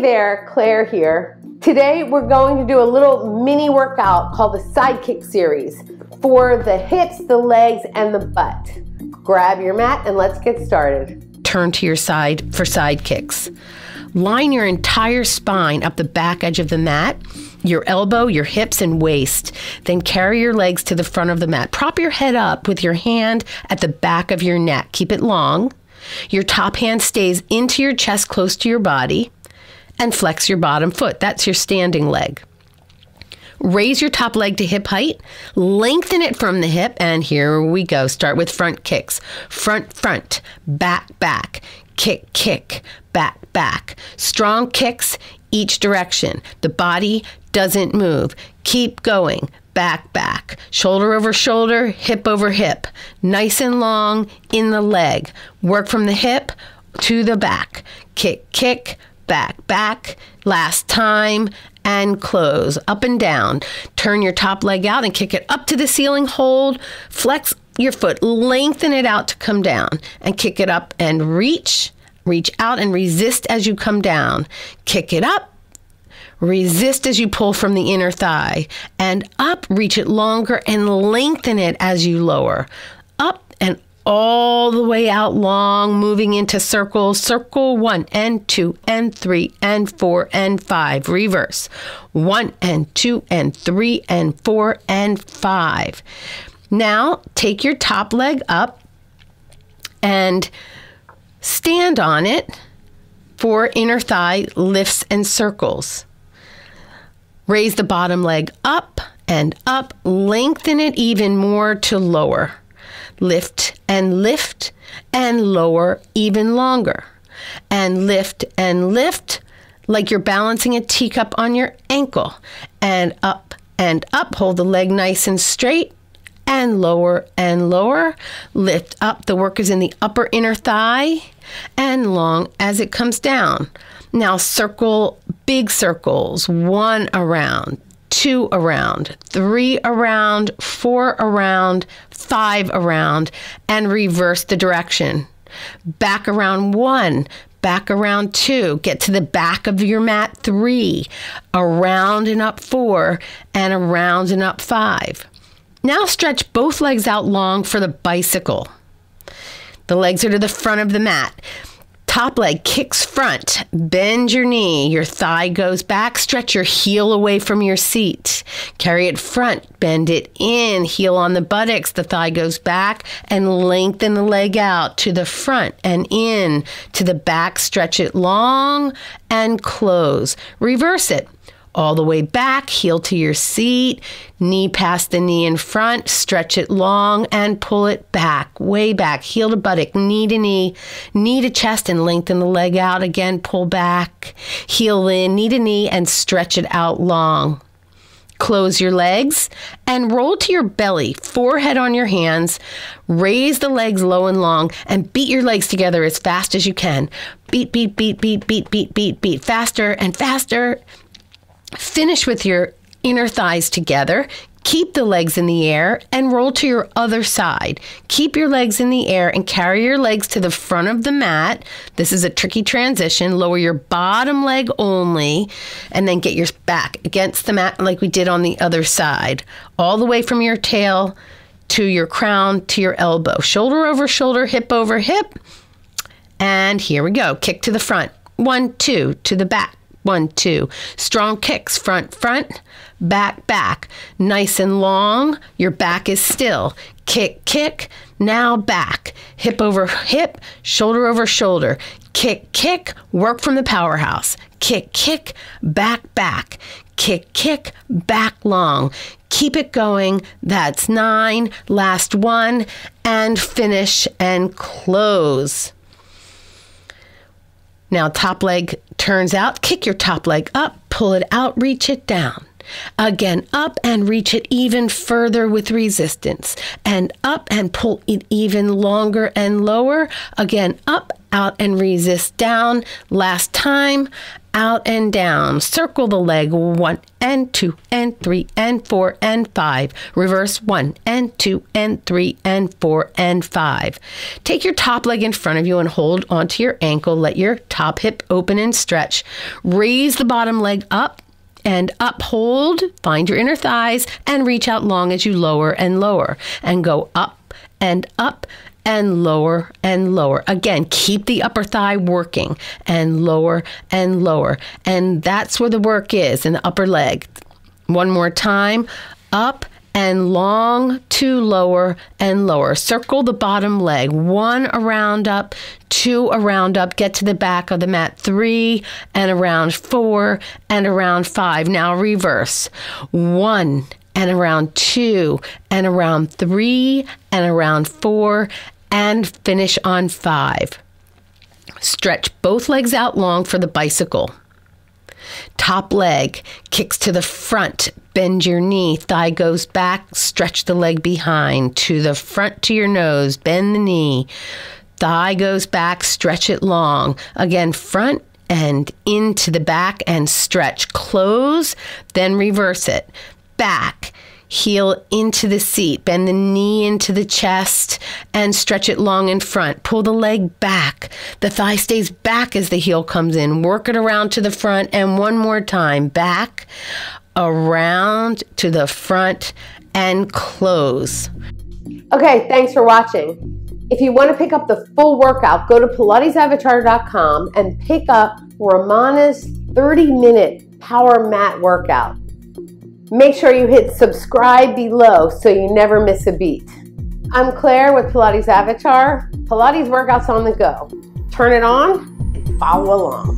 There, Clare here. Today we're going to do a little mini workout called the Sidekick Series for the hips, the legs, and the butt. Grab your mat and let's get started. Turn to your side for side kicks. Line your entire spine up the back edge of the mat, your elbow, your hips, and waist. Then carry your legs to the front of the mat. Prop your head up with your hand at the back of your neck. Keep it long. Your top hand stays into your chest close to your body and flex your bottom foot. That's your standing leg. Raise your top leg to hip height, lengthen it from the hip, and here we go. Start with front kicks. Front, front, back, back, kick, kick, back, back. Strong kicks each direction. The body doesn't move. Keep going. Back, back. Shoulder over shoulder, hip over hip. Nice and long in the leg. Work from the hip to the back. Kick, kick, back, back, last time, and close, up and down. Turn your top leg out and kick it up to the ceiling, hold, flex your foot, lengthen it out to come down, and kick it up and reach, reach out and resist as you come down. Kick it up, Resist as you pull from the inner thigh and up, reach it longer and lengthen it as you lower. Up and all the way out long, moving into circles. Circle one and two and three and four and five. Reverse. One and two and three and four and five. Now take your top leg up and stand on it for inner thigh lifts and circles. Raise the bottom leg up and up, lengthen it even more to lower lift and lift and lower even longer. And lift and lift like you're balancing a teacup on your ankle. And up and up. Hold the leg nice and straight. And lower and lower. Lift up. The work is in the upper inner thigh and long as it comes down. Now circle big circles, one around, two around, three around, four around, five around, and reverse the direction. Back around one, back around two, get to the back of your mat three, around and up four, and around and up five. Now stretch both legs out long for the bicycle. The legs are to the front of the mat. Top leg kicks front. Bend your knee. Your thigh goes back. Stretch your heel away from your seat. Carry it front. Bend it in. Heel on the buttocks. The thigh goes back and lengthen the leg out to the front and in to the back. Stretch it long and close. Reverse it all the way back, heel to your seat, knee past the knee in front, stretch it long and pull it back, way back, heel to buttock, knee to knee, knee to chest, and lengthen the leg out again, pull back, heel in, knee to knee, and stretch it out long. Close your legs and roll to your belly, forehead on your hands. Raise the legs low and long and beat your legs together as fast as you can. Beat, beat, beat, beat, beat, beat, beat, beat. Faster and faster Finish with your inner thighs together. Keep the legs in the air and roll to your other side. Keep your legs in the air and carry your legs to the front of the mat. This is a tricky transition. Lower your bottom leg only and then get your back against the mat like we did on the other side. All the way from your tail to your crown to your elbow. Shoulder over shoulder, hip over hip. And here we go. Kick to the front. One, two, to the back one, two. Strong kicks, front, front, back, back. Nice and long. Your back is still. Kick, kick. Now back. Hip over hip, shoulder over shoulder. Kick, kick. Work from the powerhouse. Kick, kick. Back, back. Kick, kick. Back long. Keep it going. That's nine. Last one. And finish and close. Now, top leg turns out, kick your top leg up, pull it out, reach it down. Again, up and reach it even further with resistance. And up and pull it even longer and lower. Again, up, out, and resist down. Last time, out and down. Circle the leg one and two and three and four and five. Reverse one and two and three and four and five. Take your top leg in front of you and hold onto your ankle. Let your top hip open and stretch. Raise the bottom leg up and uphold, find your inner thighs, and reach out long as you lower and lower, and go up and up and lower and lower. Again, keep the upper thigh working and lower and lower. And that's where the work is in the upper leg. One more time up and long to lower and lower. Circle the bottom leg. One around up, two around up. Get to the back of the mat. Three and around four and around five. Now reverse. One and around two and around three and around four and finish on five. Stretch both legs out long for the bicycle. Top leg kicks to the front, bend your knee, thigh goes back, stretch the leg behind, to the front to your nose, bend the knee, thigh goes back, stretch it long. Again, front and into the back and stretch. Close, then reverse it. Back heel into the seat, bend the knee into the chest, and stretch it long in front. Pull the leg back. The thigh stays back as the heel comes in. Work it around to the front, and one more time back, around to the front, and close. Okay, thanks for watching. If you want to pick up the full workout, go to PilatesAvatar.com and pick up Romana's 30 minute power mat workout. Make sure you hit subscribe below so you never miss a beat. I'm Clare with Pilates Avatar. Pilates workouts on the go. Turn it on and follow along.